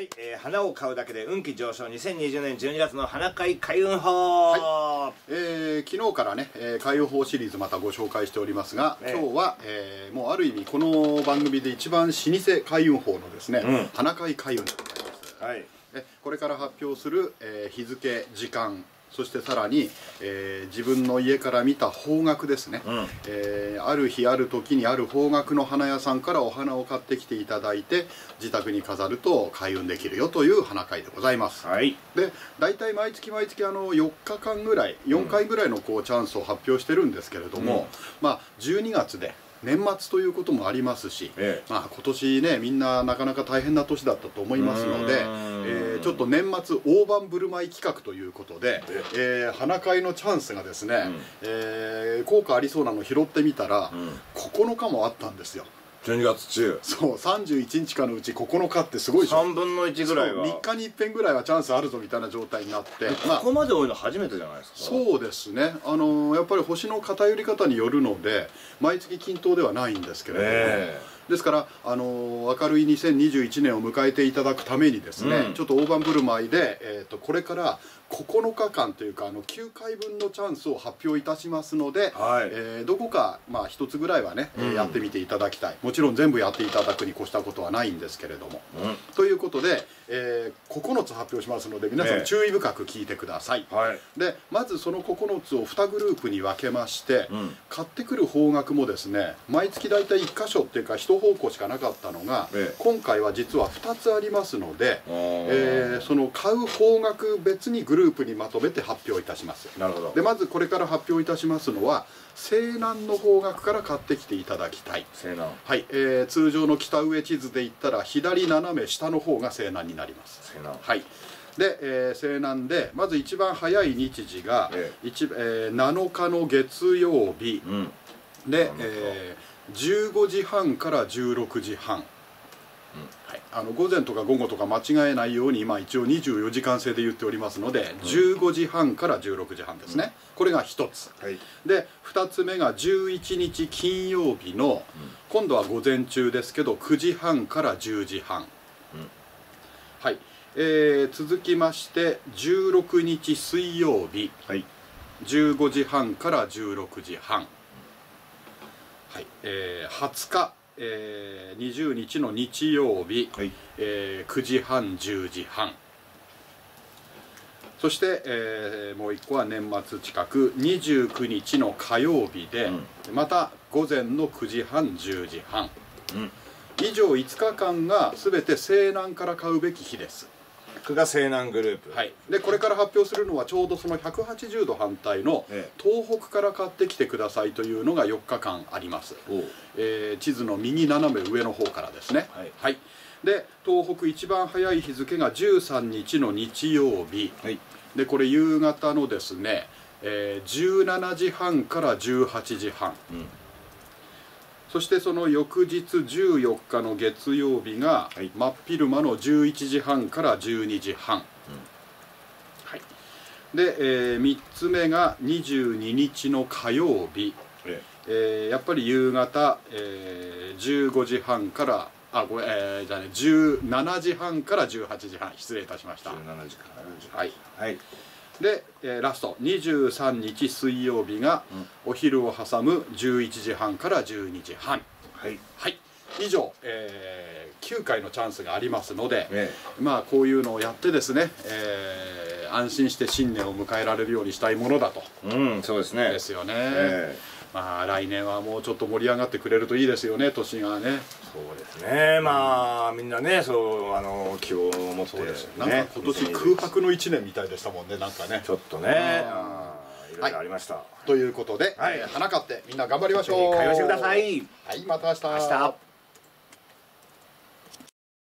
はい、えー、花を買うだけで運気上昇。2020年12月の花会開運法、はい、えー、昨日からね、えー、開運法シリーズまたご紹介しておりますが、ね、今日は、えー、もうある意味この番組で一番老舗開運法のですね、うん、花会開運でございます、はい、えこれから発表する、えー、日付時間そしてさらに、えー、自分の家から見た方角ですね、うん、えー、ある日ある時にある方角の花屋さんからお花を買ってきていただいて自宅に飾ると開運できるよという花会でございます、はい、で大体毎月毎月あの4日間ぐらい4回ぐらいのこうチャンスを発表してるんですけれども、うん、まあ12月で年末ということもありますし、ええ、まあ、今年ねみんななかなか大変な年だったと思いますので、えー、ちょっと年末大盤振る舞い企画ということで、えー、花会のチャンスがですね、うん、えー、効果ありそうなの拾ってみたら、うん、9日もあったんですよ。12月中。そう31日かのうち9日ってすごいでしょ。3分の1ぐらいは。3日に一遍ぐらいはチャンスあるぞみたいな状態になって。まあ、ここまで多いの初めてじゃないですか？そうですね。あのやっぱり星の偏り方によるので毎月均等ではないんですけれども、えーですから、あの明るい2021年を迎えていただくためにですね、うん、ちょっと大盤振る舞いで、えーと、これから9日間というかあの9回分のチャンスを発表いたしますので、はい、えー、どこか、まあ、1つぐらいはね、うん、やってみていただきたい。もちろん全部やっていただくに越したことはないんですけれども。うん、ということで、えー、9つ発表しますので皆さん注意深く聞いてください。はい、でまずその9つを2グループに分けまして、買ってくる方角もですね毎月大体1箇所っていうか1方向しかなかったのが、ええ、今回は実は2つありますので、えー、その買う方角別にグループにまとめて発表いたします。なるほど。でまずこれから発表いたしますのは西南の方角から買ってきていただきたい。西南。はい、えー、通常の北上地図で言ったら左斜め下の方が西南になります。西南。はい。で、えー、西南でまず一番早い日時が、ええ。えー、7日の月曜日、うん、で、えー15時半から16時半、うんはい、あの午前とか午後とか間違えないように今一応24時間制で言っておりますので、うん、15時半から16時半ですね、うん、これが1つ、はい、で2つ目が11日金曜日の、うん、今度は午前中ですけど9時半から10時半、はい。えー、続きまして16日水曜日、はい、15時半から16時半はい。えー、20日、えー、20日の日曜日、はい、えー、9時半10時半。そして、えー、もう一個は年末近く29日の火曜日で、うん、また午前の9時半10時半、うん、以上5日間が全て西南から買うべき日です区が西南グループ。はい。でこれから発表するのはちょうどその180度反対の東北から買ってきてくださいというのが4日間あります、えー、地図の右斜め上の方からですね。はい、はい、で東北一番早い日付が13日の日曜日、はい、でこれ夕方のですね、えー、17時半から18時半、うんそしてその翌日14日の月曜日が、はい、真っ昼間の11時半から12時半、うん、はい、で、えー、3つ目が22日の火曜日、ええ。ー、やっぱり夕方、えー、15時半からあごめん、えー、じゃあね17時半から18時半。失礼いたしました。17時から18時。半はい、はいで、えー、ラスト23日水曜日がお昼を挟む11時半から12時半。はい、はい、以上、えー、9回のチャンスがありますので、ええ、まあこういうのをやってですね、えー、安心して新年を迎えられるようにしたいものだと。うんそうですね。ですよね、えーまあ来年はもうちょっと盛り上がってくれるといいですよね年がね。そうですね。まあみんなねそうあの気を持ってですねなんか今年空白の1年みたいでしたもんねなんかね。ちょっとね。いろいろありました、はい、ということで、はい、えー、花買ってみんな頑張りましょう。会話してください。はいまた明日。明日